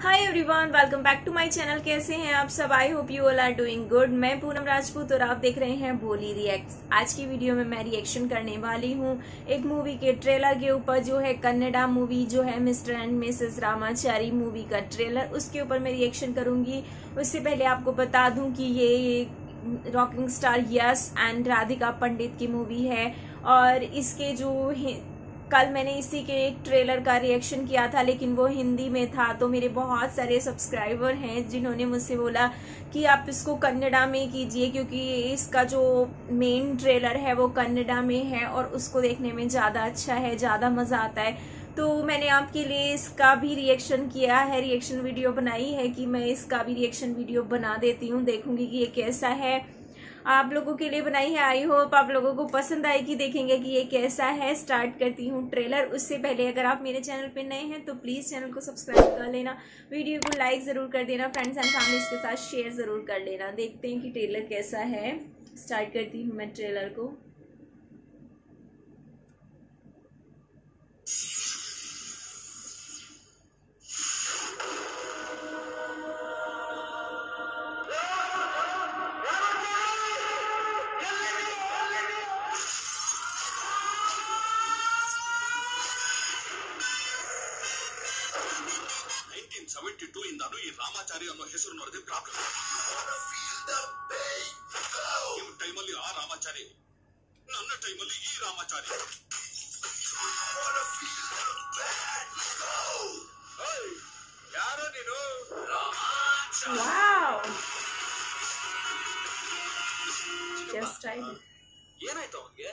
Hi everyone welcome back to my channel कैसे हैं आप सब? I hope you all are doing good मैं पूनम राजपूत और आप देख रहे हैं बोली रिएक्ट आज की वीडियो में मैं रिएक्शन करने वाली हूँ। एक मूवी के ट्रेलर के ऊपर जो है कन्नडा मूवी जो है mister and missus Ramachari movie का ट्रेलर उसके ऊपर मैं रिएक्शन करूँगी। उससे पहले आपको बता दूँ कि ये rocking star Yash and Radhika Pandit की मूवी है। और इसके जो कल मैंने इसी के एक ट्रेलर का रिएक्शन किया था, लेकिन वो हिंदी में था तो मेरे बहुत सारे सब्सक्राइबर हैं जिन्होंने मुझसे बोला कि आप इसको कन्नडा में कीजिए, क्योंकि इसका जो मेन ट्रेलर है वो कन्नडा में है और उसको देखने में ज़्यादा अच्छा है, ज़्यादा मज़ा आता है। तो मैंने आपके लिए इसका भी रिएक्शन किया है रिएक्शन वीडियो बनाई है कि मैं इसका भी रिएक्शन वीडियो बना देती हूँ, देखूँगी कि ये कैसा है। आप लोगों के लिए बनाई है। आई होप आप लोगों को पसंद आएगी, देखेंगे कि ये कैसा है। स्टार्ट करती हूँ ट्रेलर उससे पहले अगर आप मेरे चैनल पर नए हैं तो प्लीज़ चैनल को सब्सक्राइब कर लेना। वीडियो को लाइक ज़रूर कर देना। फ्रेंड्स एंड फैमिलीज़ के साथ शेयर ज़रूर कर लेना। देखते हैं कि ट्रेलर कैसा है। स्टार्ट करती हूँ मैं ट्रेलर को। ಸೆವೆಂಟಿ ಟೂ ಇಂದಾನು ಈ ರಾಮಾಚಾರಿ ಅನ್ನೋ ಹೆಸರು ನೋಡಿದ್ರೆ ಪ್ರಾಬ್ಲಮ್ ನಿಮ್ಮ ಟೈಮಲ್ಲಿ ಆ ರಾಮಾಚಾರಿ ನನ್ನ ಟೈಮಲ್ಲಿ ಈ ರಾಮಾಚಾರಿ ಯಾರೋ ನೀನು? ಏನಾಯ್ತು ಅವನಿಗೆ?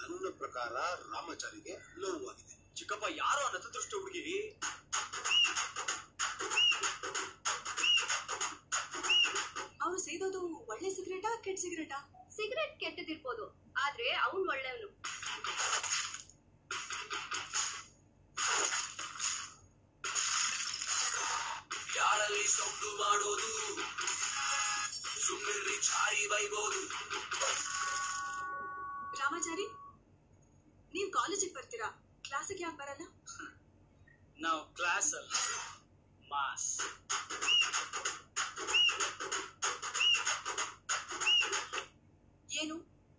ನನ್ನ ಪ್ರಕಾರ ರಾಮಾಚಾರಿಗೆ ನೋವಾಗಿದೆ. ಚಿಕ್ಕಪ್ಪ ಯಾರೋ ಅನ್ನತದೃಷ್ಟ ಹುಡುಗಿ? ಅವನು ಸೇದೋದು ಒಳ್ಳೆ ಸಿಗರೇಟಾ ಕೆಟ್ಟ ಸಿಗರೇಟಾ? ಸಿಗರೇಟ್ ಕೆಟ್ಟದಿರ್ಬೋದು ಆದ್ರೆ ಅವನ್ ಒಳ್ಳೆಯವನು. ಯಾರಲ್ಲಿ ಸೌಂಡು ಮಾಡೋದು? ಸುಮ್ಮನೆ ಚಾರಿ ಬೈಬೋದು. ರಾಮಾಚಾರಿ ನೀವ್ ಕಾಲೇಜಿಗೆ ಬರ್ತೀರಾ? ಕ್ಲಾಸಿಗೆ ಯಾಕೆ ಬರಲ್ಲ? ನಾವು ಕ್ಲಾಸ್ ಅಲ್ಲ ಮಾಸ್ ಏನು?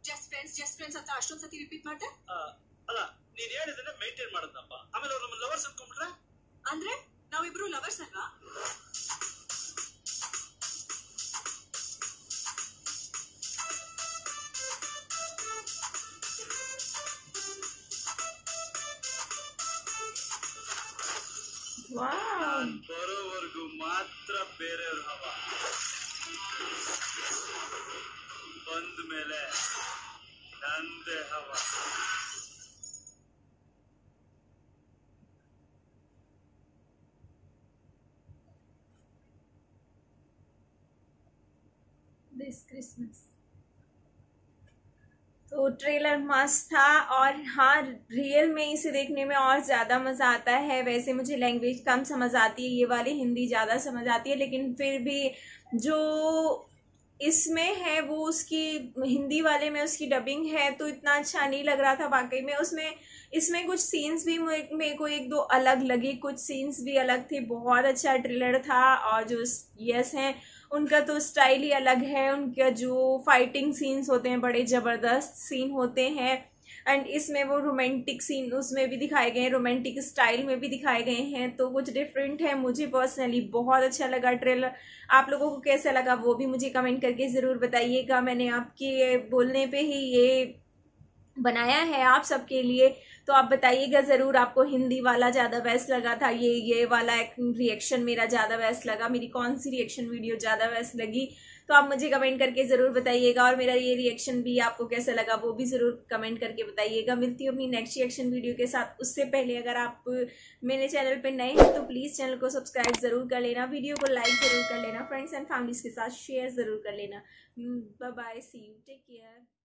ಜಸ್ಟ್ ಫ್ರೆಂಡ್ಸ್ ಜಸ್ಟ್ ಫ್ರೆಂಡ್ಸ್ ಅಂತ ಅಷ್ಟೊಂದ್ ಸತಿ ರಿಪೀಟ್ ಮಾಡ್ದೆ? ಅಲ್ಲ ನೀನ್ ಹೇಳಿದ್ರೆ ಮೇಂಟೈನ್ ಮಾಡೋದಪ್ಪ. ಆಮೇಲೆ ಅವ್ರು ನಮ್ಮ ಲವರ್ಸ್ ಅನ್ಕೊಂಡ್ಬಿಟ್ರೆ? ಅಂದ್ರೆ ನಾವಿಬ್ರು ಲವರ್ಸ್ ಅಲ್ವಾ? ವಾವ್ स्वर्ग मात्र बेरे हवा बंद मेले नंदे हवा। This christmas. तो ट्रेलर मस्त था और हाँ रियल में इसे देखने में और ज़्यादा मज़ा आता है। वैसे मुझे लैंग्वेज कम समझ आती है, ये वाली हिंदी ज़्यादा समझ आती है, लेकिन फिर भी जो इसमें है वो उसकी, हिंदी वाले में उसकी डबिंग है तो इतना अच्छा नहीं लग रहा था वाकई में। उसमें, इसमें कुछ सीन्स भी मेरे को एक दो अलग लगी, कुछ सीन्स भी अलग थे। बहुत अच्छा ट्रिलर था और जो यस हैं, उनका तो स्टाइल ही अलग है। उनका जो फाइटिंग सीन्स होते हैं, बड़े ज़बरदस्त सीन होते हैं। एंड इसमें वो रोमांटिक सीन उसमें भी दिखाए गए हैं रोमांटिक स्टाइल में भी दिखाए गए हैं तो कुछ डिफरेंट है। मुझे पर्सनली बहुत अच्छा लगा ट्रेलर आप लोगों को कैसा लगा वो भी मुझे कमेंट करके ज़रूर बताइएगा। मैंने आपके बोलने पे ही ये बनाया है आप सबके लिए तो आप बताइएगा ज़रूर, आपको हिंदी वाला ज़्यादा बेस्ट लगा था, ये ये वाला रिएक्शन मेरा ज़्यादा बेस्ट लगा, मेरी कौन सी रिएक्शन वीडियो ज़्यादा बेस्ट लगी तो आप मुझे कमेंट करके ज़रूर बताइएगा, और मेरा ये रिएक्शन भी आपको कैसा लगा, वो भी ज़रूर कमेंट करके बताइएगा। मिलती हूँ अपनी नेक्स्ट रिएक्शन वीडियो के साथ, उससे पहले अगर आप मेरे चैनल पर नए हैं तो प्लीज़ चैनल को सब्सक्राइब ज़रूर कर लेना वीडियो को लाइक ज़रूर कर लेना फ्रेंड्स एंड फैमिलीज़ के साथ शेयर ज़रूर कर लेना। Bye see you take care